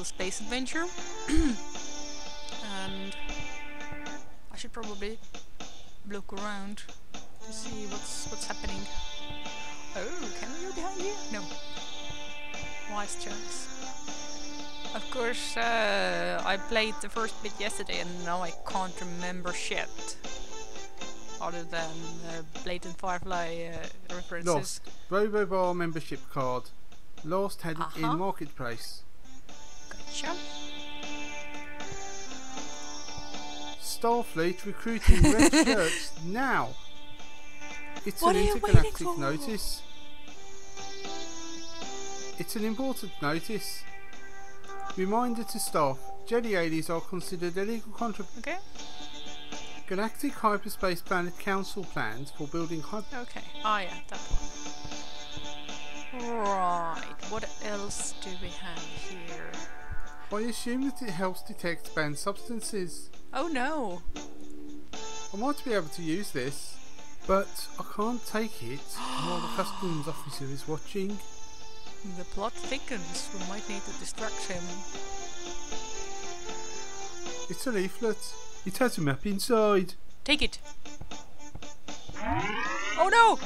little space adventure. and I should probably look around to see what's what's happening. Oh, can we go behind here? No. Wise choice. Of course, uh, I played the first bit yesterday and now I can't remember shit other than uh, blatant Firefly uh, references. Lost. Robobar membership card. Lost headed Uh-huh. in marketplace. Gotcha. Starfleet recruiting red shirts now. It's What an are you waiting intergalactic notice. It's an important notice. Reminder to staff: Jelly aliens are considered illegal contraband. Okay. Galactic Hyperspace Planet Council plans for building hyper. Okay. Ah, yeah, that one. Right. What else do we have here? I assume that it helps detect banned substances. Oh no. I might be able to use this, but I can't take it while the customs officer is watching. The plot thickens. We might need to distract him. It's a leaflet. It has a map inside. Take it. Oh no!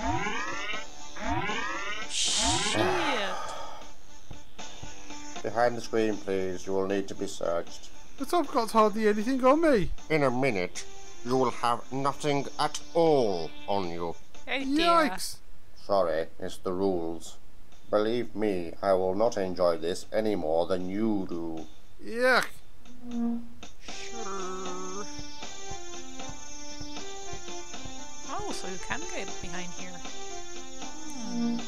Behind the screen, please. You will need to be searched. But I've got hardly anything on me. In a minute, you will have nothing at all on you. Oh dear. Yikes! Sorry, it's the rules. Believe me, I will not enjoy this any more than you do. Yuck! Sure. Oh, so you can get behind here. Hmm.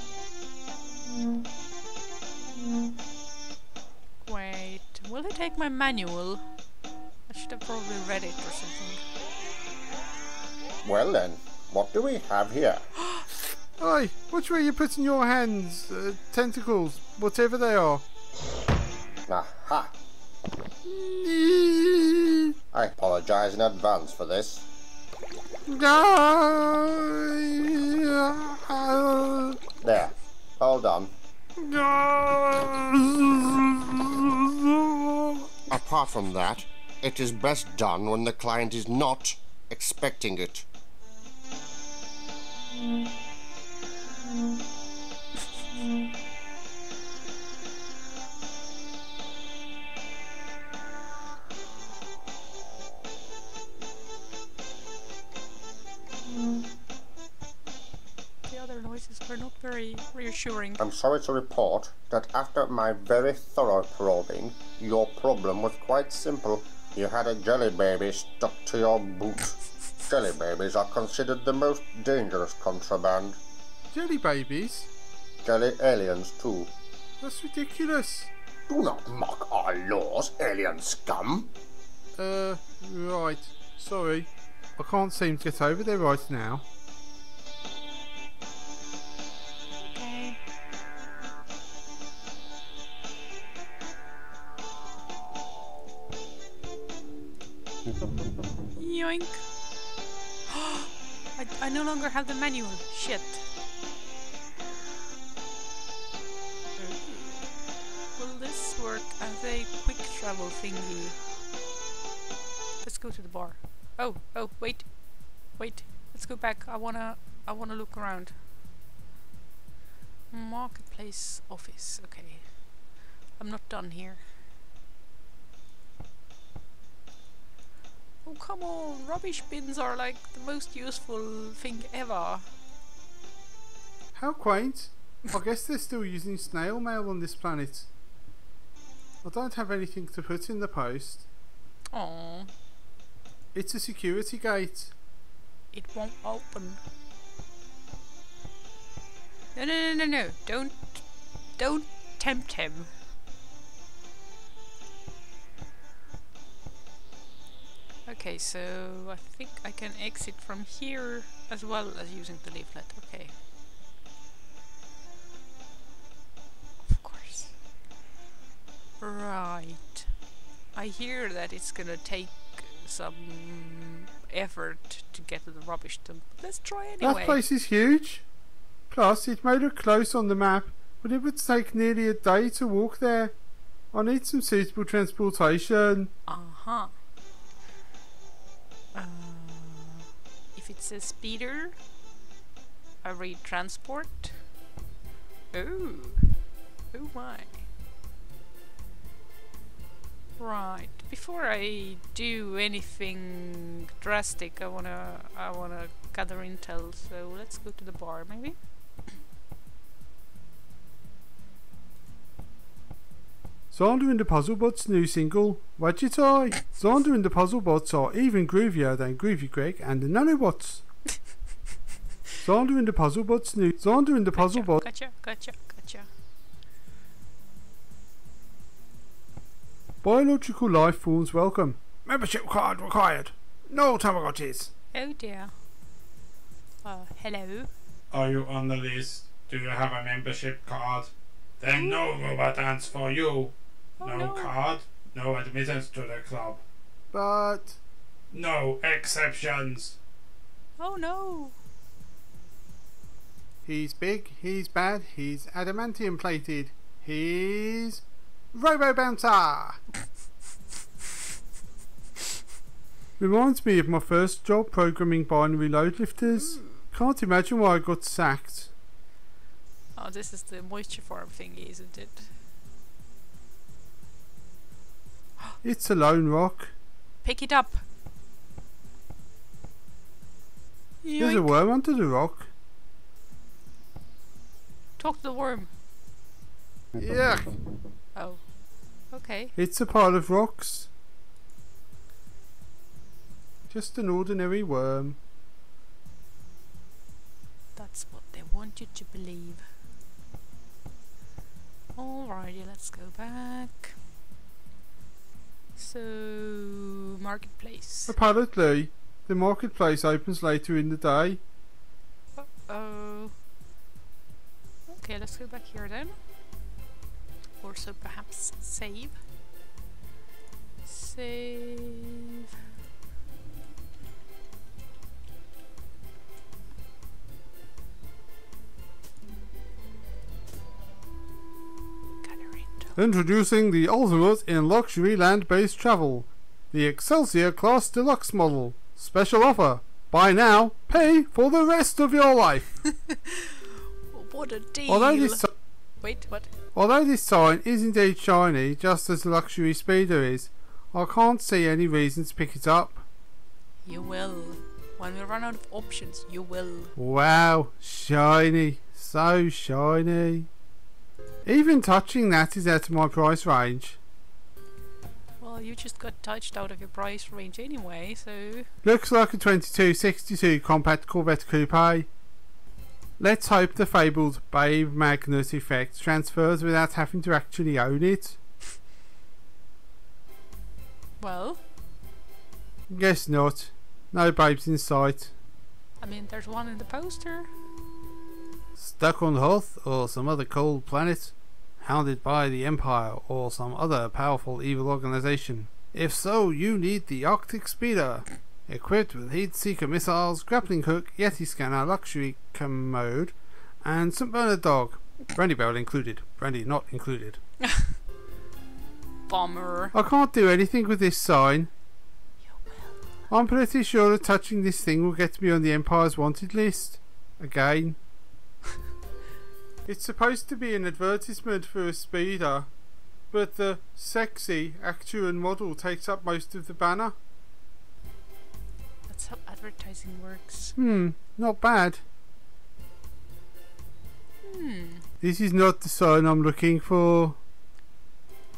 Wait, will he take my manual? I should have probably read it or something. Well then, what do we have here? Oi, watch where you're putting your hands, uh, tentacles, whatever they are. Aha! I apologize in advance for this. There. All done. Apart from that, it is best done when the client is not expecting it. Very reassuring. I'm sorry to report that after my very thorough probing, your problem was quite simple. You had a jelly baby stuck to your boot. jelly babies are considered the most dangerous contraband. Jelly babies? Jelly aliens, too. That's ridiculous. Do not mock our laws, alien scum. Uh, right. Sorry. I can't seem to get over there right now. Yoink. I, I no longer have the manual. Shit. Will this work as a quick travel thingy? Let's go to the bar. Oh, oh, wait. Wait. Let's go back. I wanna I wanna look around. Marketplace office. Okay. I'm not done here. Oh come on, rubbish bins are like the most useful thing ever. How quaint. I guess they're still using snail mail on this planet. I don't have anything to put in the post. Oh, It's a security gate. it won't open. No, no, no, no, no! Don't, don't tempt him. Okay, so I think I can exit from here as well as using the leaflet. Okay. Of course. Right. I hear that it's gonna take some effort to get to the rubbish dump. Let's try anyway. That place is huge. Plus, it may look close on the map, but it would take nearly a day to walk there. I need some suitable transportation. Uh-huh. If it's a speeder, I read transport. Oh. Oh my. Right. Before I do anything drastic, I wanna I wanna gather intel. So let's go to the bar, maybe. Xander and the Puzzlebots' new single, Widget Eye. Xander and the Puzzlebots are even groovier than Groovy Greg and the Nanobots. Xander and the Puzzlebots' new Xander and the Gotcha, Puzzlebots. Gotcha. Gotcha. Gotcha. Biological life forms welcome. Membership card required. No Tamagotchis. Oh dear. Uh, hello. Are you on the list? Do you have a membership card? Then no robot dance for you. Oh no, no. card, no admittance to the club. But No exceptions. Oh no. he's big, he's bad, he's adamantium plated, he's Robo Bouncer. Reminds me of my first job programming binary load lifters. Hmm. Can't imagine why I got sacked. Oh, this is the moisture farm thingy, isn't it? It's a lone rock. Pick it up. There's a worm under the rock. Talk to the worm. Yeah. Oh. Okay. It's a pile of rocks. Just an ordinary worm. That's what they want you to believe. Alrighty, let's go back. So, marketplace. Apparently, the marketplace opens later in the day. Oh. Okay, let's go back here then. Also, perhaps save. Save. Introducing the ultimate in luxury land-based travel. The Excelsior Class Deluxe model. Special offer. Buy now, pay for the rest of your life. What a deal! Although this, Wait, what? although this sign is indeed shiny, just as the luxury speeder is, I can't see any reason to pick it up. You will. When we run out of options, you will. Wow, shiny, so shiny. Even touching that is out of my price range. Well, you just got touched out of your price range anyway, so. Looks like a 2262 compact Corvette Coupe. Let's hope the fabled Babe Magnus effect transfers without having to actually own it. Well, Guess not. No babes in sight. I mean, there's one in the poster. Stuck on Hoth or some other cold planet? Hounded by the Empire or some other powerful evil organization? If so, you need the Arctic Speeder. Equipped with heat seeker missiles, grappling hook, Yeti scanner, luxury commode, and St. Bernard dog. Brandy barrel included. Brandy not included. Bomber. I can't do anything with this sign. I'm pretty sure that touching this thing will get me on the Empire's wanted list. Again. It's supposed to be an advertisement for a speeder, but the sexy Arcturan model takes up most of the banner. That's how advertising works. Hmm, not bad. Hmm. This is not the sign I'm looking for.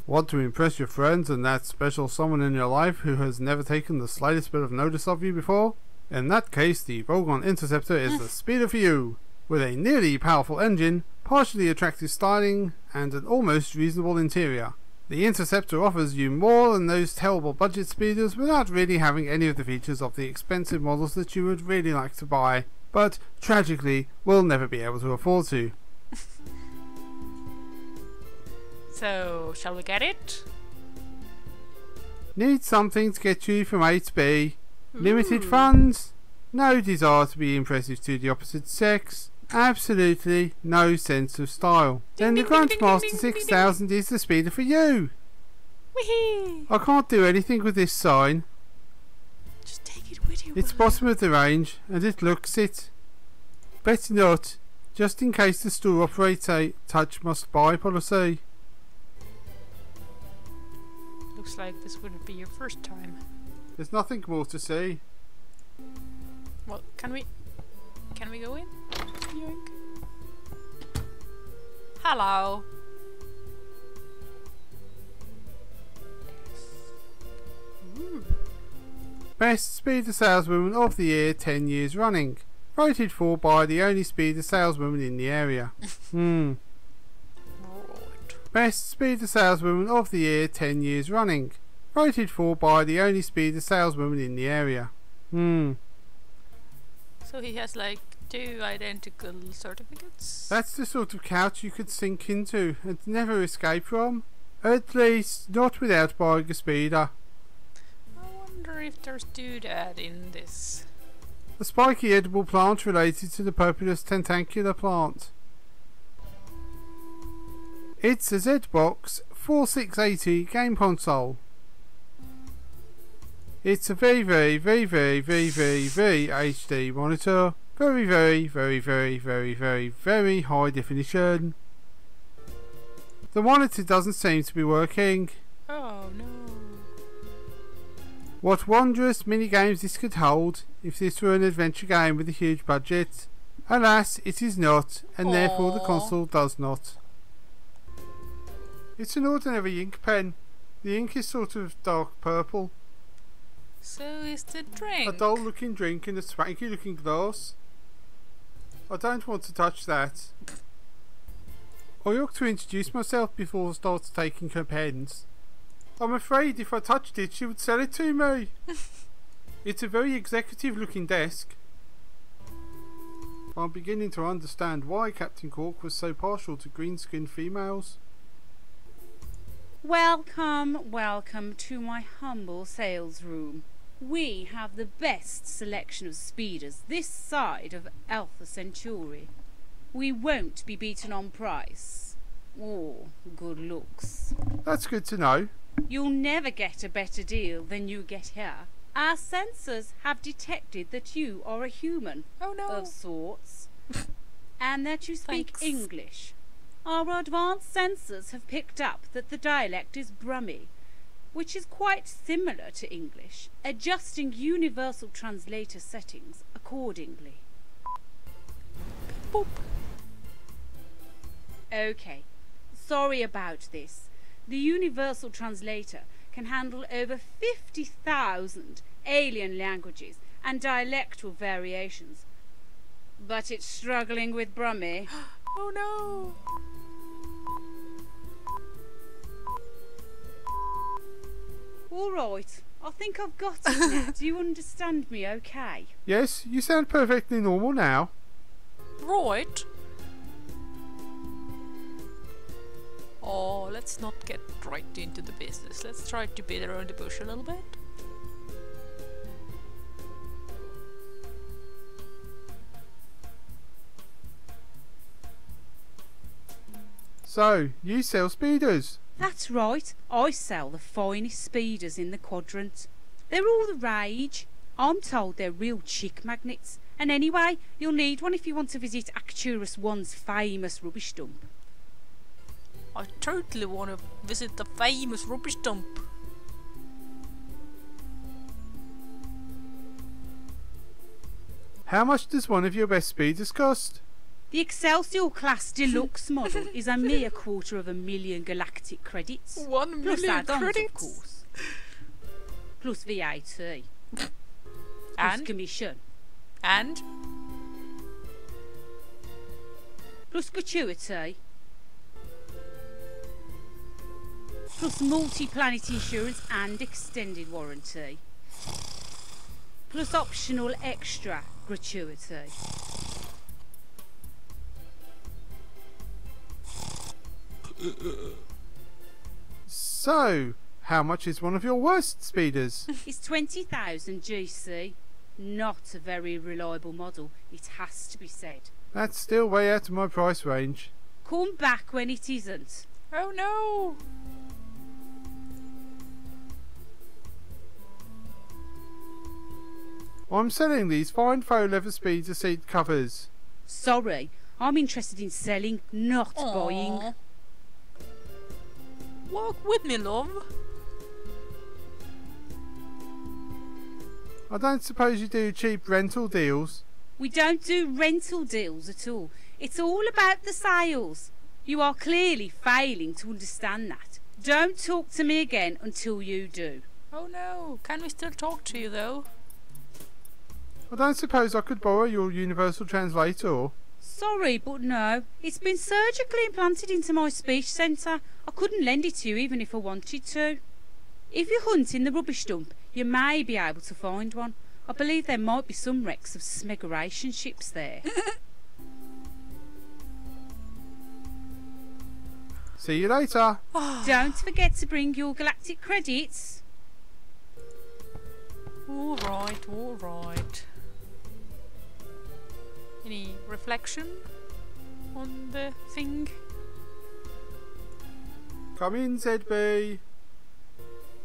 Want to impress your friends and that special someone in your life who has never taken the slightest bit of notice of you before? In that case, the Vogon Interceptor is the speeder for you. With a nearly powerful engine, partially attractive styling, and an almost reasonable interior. The Interceptor offers you more than those terrible budget speeders without really having any of the features of the expensive models that you would really like to buy. but tragically we'll never be able to afford to. So, shall we get it? Need something to get you from A to B. Limited funds. No desire to be impressive to the opposite sex. Absolutely no sense of style. Then the Grandmaster ding, ding, ding, 6000 is the speeder for you. Whee! I can't do anything with this sign. Just take it with you. It's bottom of the range and it looks it. Better not, just in case the store operates a touch must buy policy. Looks like this wouldn't be your first time. There's nothing more to see. Well, can we... Can we go in? Yoink. Hello. Ooh. Best speeder saleswoman of the year 10 years running. Voted for by the only speeder saleswoman in the area. Hmm. Right. Best speeder saleswoman of the year 10 years running. Voted for by the only speeder saleswoman in the area. Hmm. So he has like two identical certificates? That's the sort of couch you could sink into and never escape from. At least, not without buying a speeder. I wonder if there's doodad in this. A spiky edible plant related to the populous tentacular plant. It's a ZBox 4680 game console. It's a very, very, very, very, very, very, HD monitor. Very, very, very, very, very, very, very high definition. The monitor doesn't seem to be working. Oh no. What wondrous mini games this could hold if this were an adventure game with a huge budget. Alas, it is not, and therefore the console does not. It's an ordinary ink pen. The ink is sort of dark purple. So is the drink. A dull looking drink in a swanky looking glass. I don't want to touch that. I ought to introduce myself before I start taking her pens. I'm afraid if I touched it, she would sell it to me. it's a very executive looking desk. I'm beginning to understand why Captain Cork was so partial to green skinned females. Welcome, welcome to my humble sales room. We have the best selection of speeders this side of Alpha Centauri. We won't be beaten on price or good looks. That's good to know. You'll never get a better deal than you get here. Our sensors have detected that you are a human oh no. of sorts and that you speak Thanks. English. Our advanced sensors have picked up that the dialect is Brummy, which is quite similar to English, adjusting universal translator settings accordingly. Boop. Okay, sorry about this. The universal translator can handle over 50,000 alien languages and dialectal variations, but it's struggling with Brummy. Oh no. All right, I think I've got it now. Do you understand me okay? Yes, you sound perfectly normal now. Right. Oh, let's not get right into the business. Let's try to beat around the bush a little bit. So, you sell speeders? That's right, I sell the finest speeders in the quadrant. They're all the rage. I'm told they're real chick magnets. And anyway, you'll need one if you want to visit Arcturus 1's famous rubbish dump. I totally want to visit the famous rubbish dump. How much does one of your best speeders cost? The Excelsior Class Deluxe model is a mere quarter of a million galactic credits. One Plus million add-ons, credits. of course. Plus VAT. Plus And commission. and Plus gratuity. Plus multi-planet insurance and extended warranty. Plus optional extra gratuity. So, how much is one of your worst speeders? It's 20,000 GC. Not a very reliable model, it has to be said. That's still way out of my price range. Come back when it isn't. Oh no! I'm selling these fine faux leather speeder seat covers. Sorry, I'm interested in selling, not buying. Aw. Walk with me, love. I don't suppose you do cheap rental deals. We don't do rental deals at all. It's all about the sales. You are clearly failing to understand that. Don't talk to me again until you do. Oh no, can we still talk to you though? I don't suppose I could borrow your universal translator. Sorry, but no. It's been surgically implanted into my speech centre. I couldn't lend it to you even if I wanted to. If you hunt in the rubbish dump, you may be able to find one. I believe there might be some wrecks of smegaration ships there. See you later. Don't forget to bring your galactic credits. Alright, alright. Any reflection on the thing? Come in, ZB.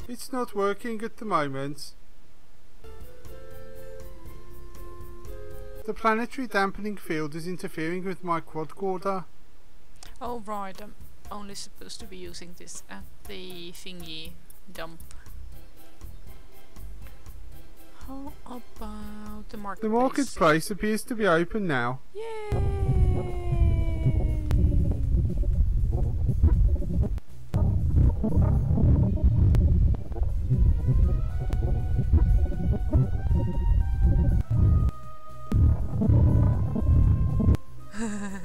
It's not working at the moment. The planetary dampening field is interfering with my quadcorder. Oh right, I'm only supposed to be using this at the thingy dump. How about the marketplace? The marketplace appears to be open now. Yay!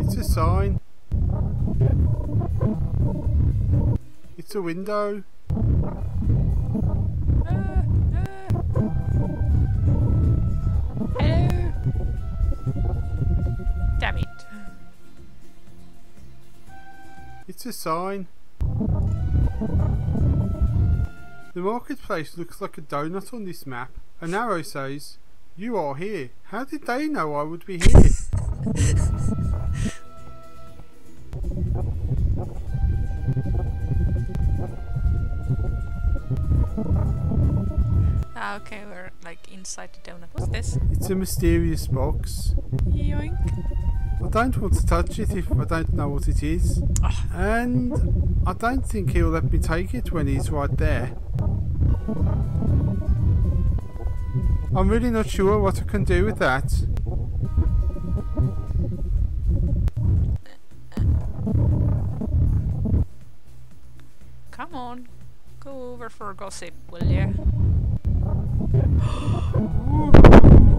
It's a sign. It's a window. It's a sign. The marketplace looks like a donut on this map. An arrow says, You are here. How did they know I would be here? Ah, okay, we're like inside the donut. What's this? it's a mysterious box. Yoink. I don't want to touch it if I don't know what it is. And I don't think he'll let me take it when he's right there. I'm really not sure what I can do with that. Come on. Go over for a gossip, will ya?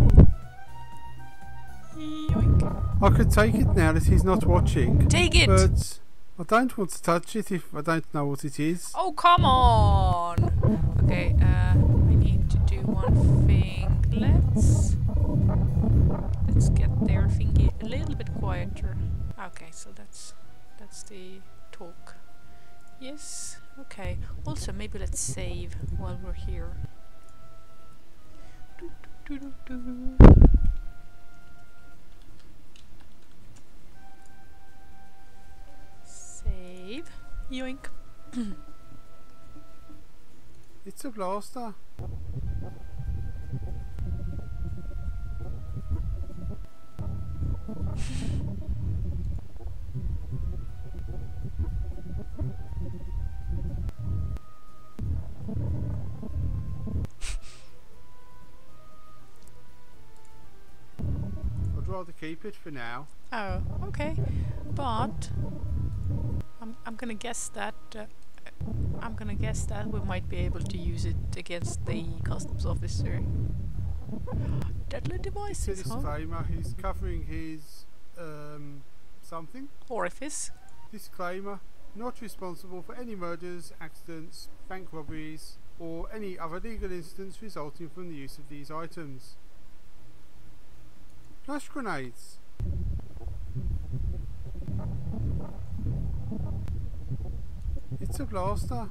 I could take it now that he's not watching. Take it! But I don't want to touch it if I don't know what it is. Oh, come on! Okay, uh, we need to do one thing. Let's... Let's get their thingy a little bit quieter. Okay, so that's... That's the talk. Yes, okay. Also, maybe let's save while we're here. Do, do, do, Save. Yoink. It's a blaster. I'd rather keep it for now. Oh, okay. But I'm gonna guess that uh, I'm gonna guess that we might be able to use it against the customs officer. Deadly devices, huh? disclaimer. He's covering his um, something. Orifice. Disclaimer. Not responsible for any murders, accidents, bank robberies, or any other legal incidents resulting from the use of these items. Flash grenades. It's a blaster.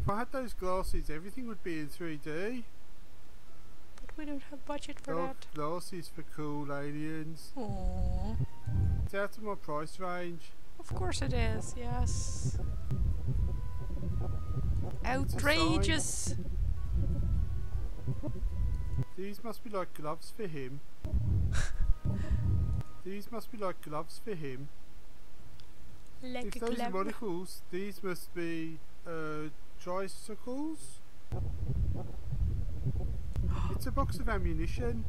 If I had those glasses, everything would be in 3D. We don't have budget for Dark that. glasses for cool aliens. Aww. It's out my price range. Of course it is, yes. Outrageous! These must be like gloves for him. These must be like gloves for him. Like if those are glove. molecles, these must be uh, tricycles. It's a box of ammunition.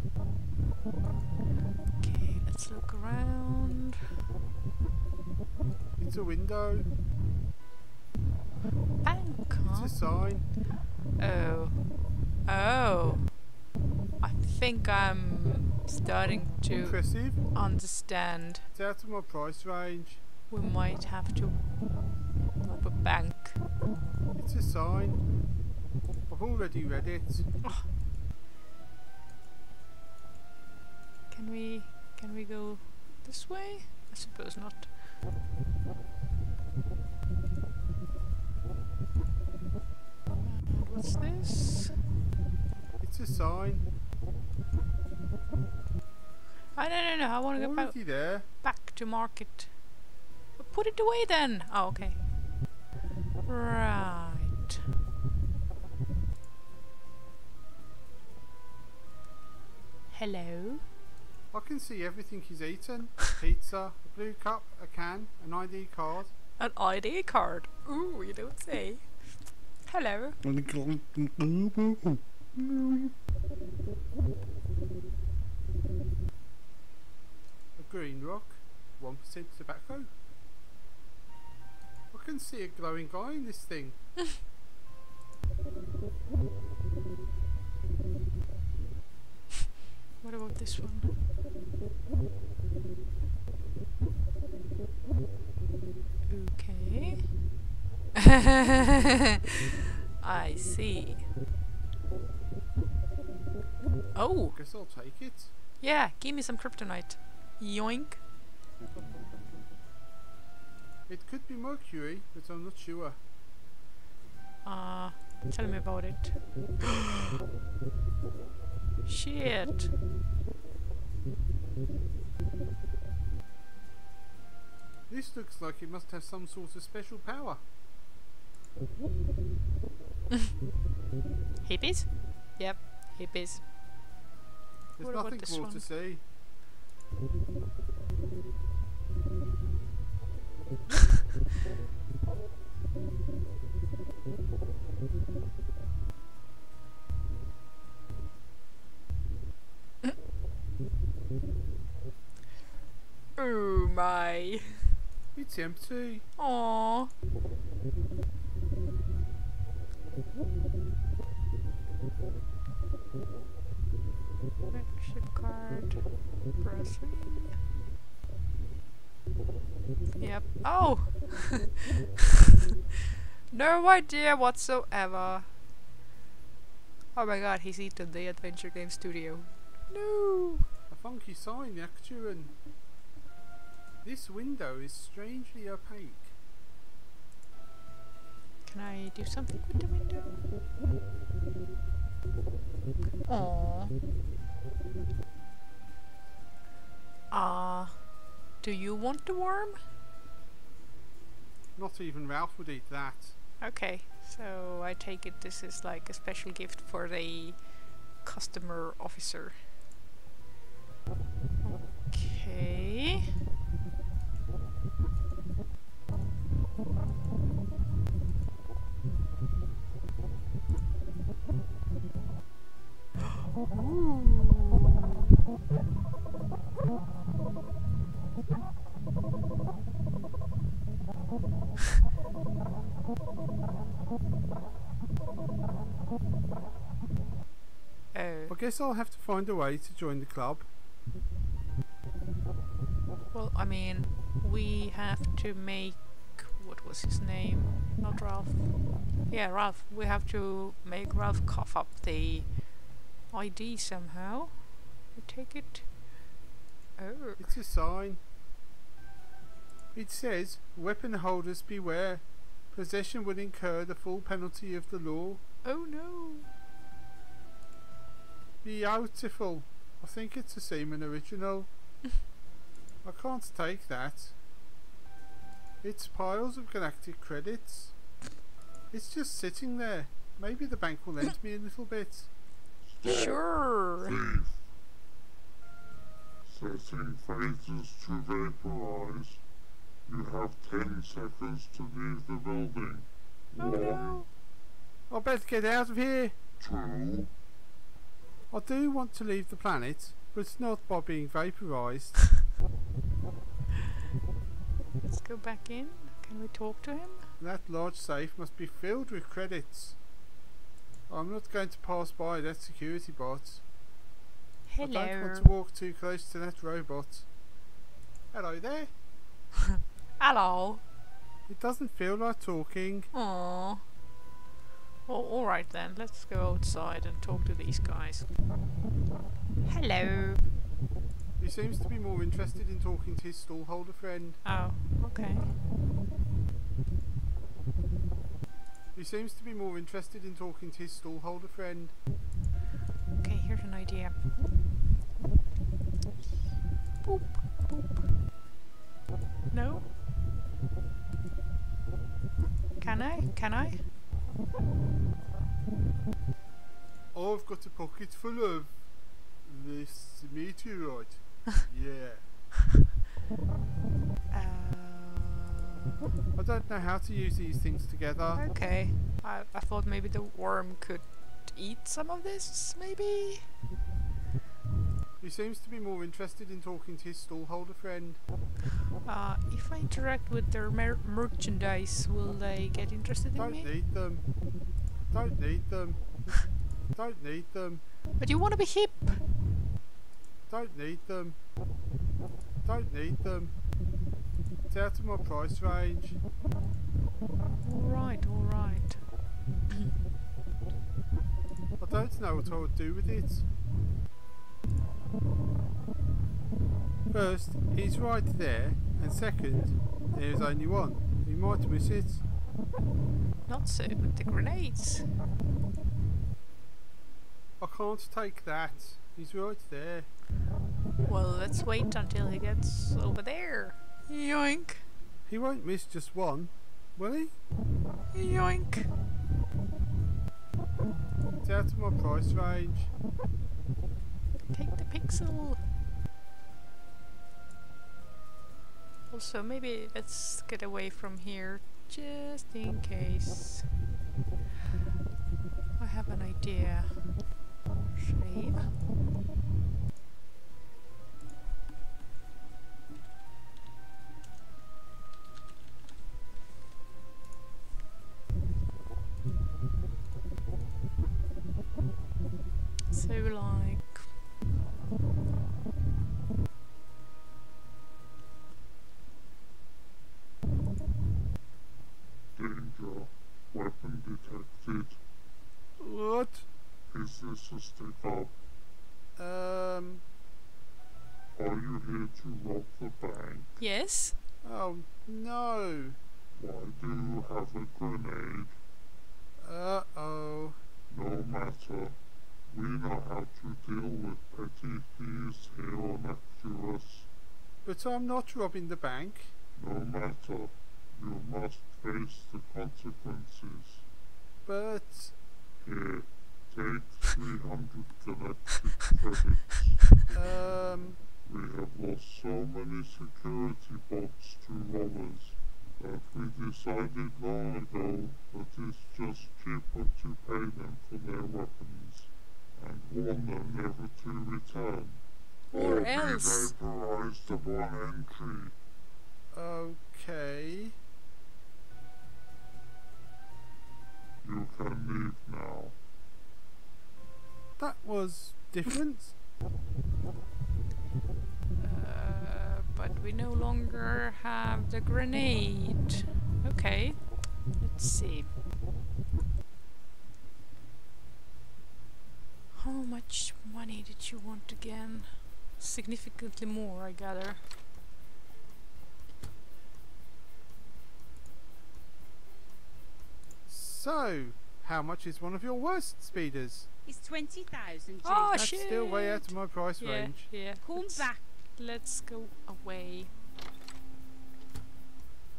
Okay, let's look around. It's a window. Bank, It's a sign. Oh. Oh. I think I'm starting to Impressive. understand. It's out of my price range. We might have to rob a bank. It's a sign. I've already read it. Oh, Can we can we go this way? I suppose not. And what's this? It's a sign. I oh no no no! I want to go back there. back to market. Put it away then. Oh okay. Right. Hello. I can see everything he's eaten. Pizza, a blue cup, a can, an ID card. An ID card. Ooh, you don't say. Hello. A green rock, 1% tobacco. I can see a glowing eye in this thing. What about this one? Okay. I see. Oh, Guess I'll take it. yeah, give me some kryptonite. Yoink. It could be mercury, but I'm not sure. Uh, tell me about it. Shit. This looks like it must have some sort of special power. Hippies? Yep, hippies. There's What nothing more to one? Oh my. It's empty. Aww. Membership card. Grocery. Yep. Oh! no idea whatsoever. Oh my god, he's eaten the Adventure Game Studio. No! Funky sign, Arcturan. This window is strangely opaque. Can I do something with the window? Aww. Ah. do you want the worm? Not even Ralph would eat that. Okay, so I take it this is like a special gift for the customer officer. Okay. Ooh. Oh. I guess I'll have to find a way to join the club. Well, I mean, we have to make. What was his name? Not Ralph. Yeah, Ralph. We have to make Ralph cough up the ID somehow. We take it. Oh. It's a sign. It says, weapon holders beware. Possession will incur the full penalty of the law. Oh no. Beautiful. I think it's the same in original. I can't take that. It's piles of galactic credits. It's just sitting there. Maybe the bank will lend me a little bit. Sure. Thief. Setting phases to vaporize. You have 10 seconds to leave the building. Oh One, no. I better get out of here. two, I do want to leave the planet, but it's not by being vaporized. Let's go back in. Can we talk to him? that large safe must be filled with credits. I'm not going to pass by that security bot. I don't want to walk too close to that robot. Hello there. Hello. It doesn't feel like talking. Aww. Well, alright then. Let's go outside and talk to these guys. Hello. He seems to be more interested in talking to his stallholder friend. Oh, okay. He seems to be more interested in talking to his stallholder friend. Okay, here's an idea. Boop, boop. No? Can I? Can I? I've got a pocket full of this meteorite. Yeah. Uh, I don't know how to use these things together. okay. I, I thought maybe the worm could eat some of this, maybe? He seems to be more interested in talking to his stallholder friend. Uh, if I interact with their mer- merchandise, will they get interested in me? Don't need them. Don't need them. Don't need them. But you want to be hip! Don't need them. Don't need them. It's out of my price range. Alright, alright. I don't know what I would do with it. First, he's right there, and second, there's only one. You might miss it. Not so with the grenades. I can't take that. He's right there. Well, let's wait until he gets over there. Yoink! He won't miss just one, will he? Yoink! It's out of my price range. Take the pixel. Also, maybe let's get away from here just in case. I have an idea. Shave. Here to rob the bank? Yes. Oh no. Why do you have a grenade? Uh oh. No matter. We know how to deal with petty thieves here on Arcturus. But I'm not robbing the bank. No matter. You must face the consequences. But Here, take 300 galactic credits. um. We have lost so many security bots to robbers that we decided long ago that it's just cheaper to pay them for their weapons and warn them never to return. Or, or else. be vaporized upon entry. Okay. You can leave now. That was different. Uh, but we no longer have the grenade. Okay, let's see. How much money did you want again? Significantly more, I gather. So, how much is one of your worst speeders? It's 20,000 Oh, That's shit! still way out of my price yeah, range. Yeah. Come let's- back. Let's go away.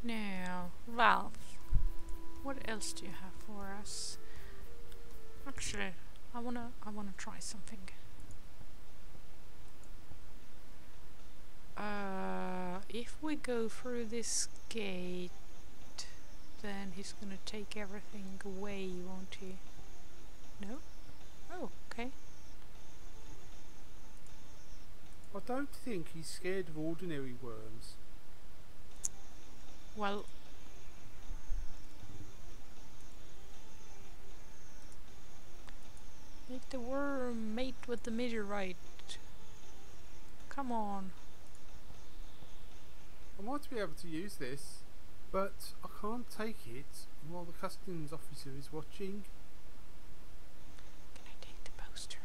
Now, Ralph, what else do you have for us? Actually, I wanna, I wanna try something. Uh, if we go through this gate, then he's gonna take everything away, won't he? No? Oh, okay. I don't think he's scared of ordinary worms. Well, make the worm mate with the meteorite. Come on. I might be able to use this, but I can't take it while the customs officer is watching. Can I take the poster?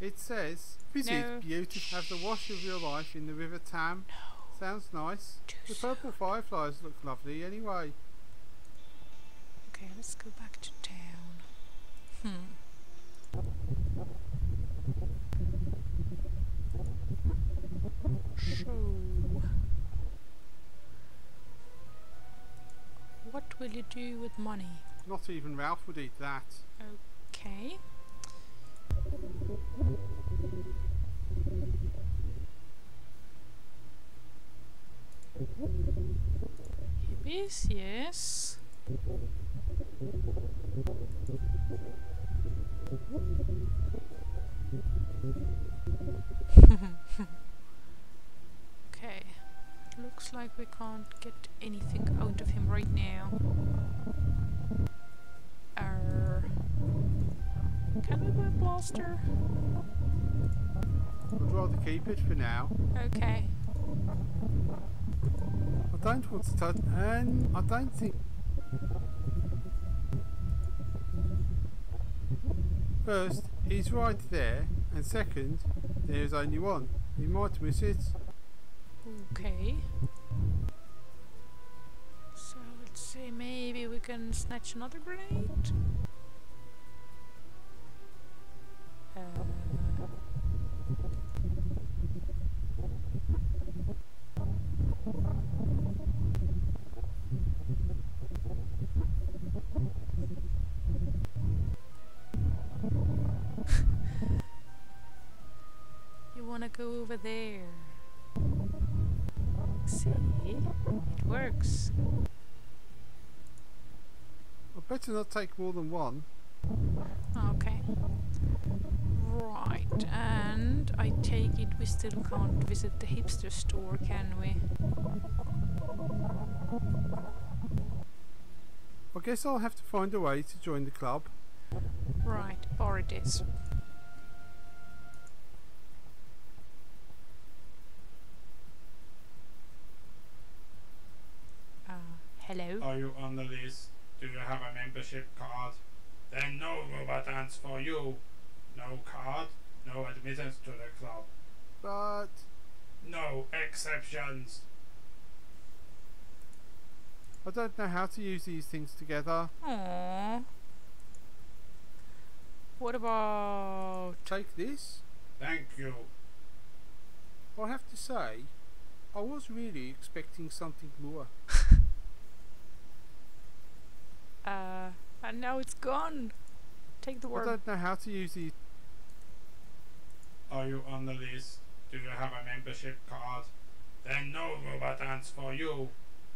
It says, visit No. beauty have the wash of your life in the River Tam. No. Sounds nice. Too The soon. purple fireflies look lovely anyway. Okay, let's go back to town. Hmm. So, what will you do with money? Not even Ralph would eat that. Okay. Hippies, yes. okay. Looks like we can't get anything out of him right now. Err. Can we buy a blaster? I'd rather keep it for now. Okay. I don't want to touch, and I don't think. First, he's right there, and second, there's only one. He might miss it. Okay. So let's see, maybe we can snatch another grenade? You wanna go over there? See, it works. I better not take more than one. Okay. Right, and I take it we still can't visit the hipster store, can we? I guess I'll have to find a way to join the club. Right, bar it is. Uh, hello? Are you on the list? Do you have a membership card? Then no robot dance for you. No card, no admittance to the club. But No exceptions. I don't know how to use these things together. Aww. What about... Take this. Thank you. I have to say, I was really expecting something more. Uh, and now it's gone. Take the worm. I don't know how to use these. Are you on the list? Do you have a membership card? Then no robot dance for you.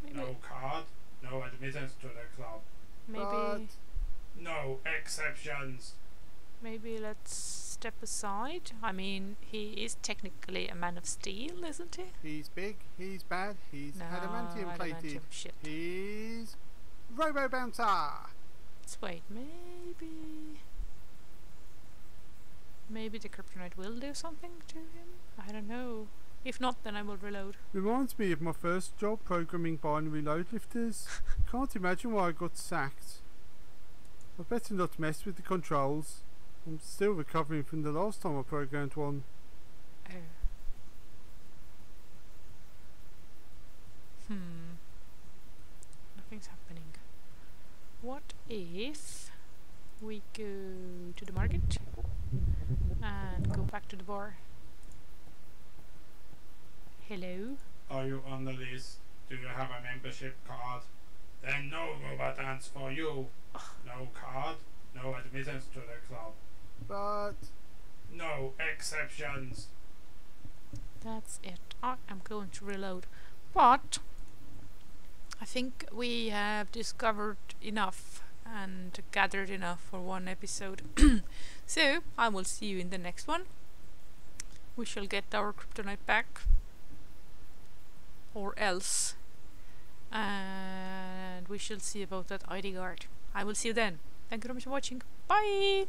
Maybe, No card, no admittance to the club. maybe, but- No exceptions. maybe let's step aside. I mean, he is technically a man of steel, isn't he? He's big, he's bad, he's no, adamantium plated. adamantium shit. He's Robo Bouncer. Let's wait. Maybe. Maybe the kryptonite will do something to him? I don't know. If not, then I will reload. Reminds me of my first job programming binary load lifters. Can't imagine why I got sacked. I better not mess with the controls. I'm still recovering from the last time I programmed one. Oh. Hmm. Nothing's happening. What if we go to the market and go back to the bar? Hello? Are you on the list? Do you have a membership card? Then no robot dance for you. No card, no admittance to the club. But No exceptions. That's it. I am going to reload. But I think we have discovered enough and gathered enough for one episode. so I will see you in the next one. We shall get our kryptonite back. Or else. And we shall see about that ID guard. I will see you then. Thank you very much for watching. Bye!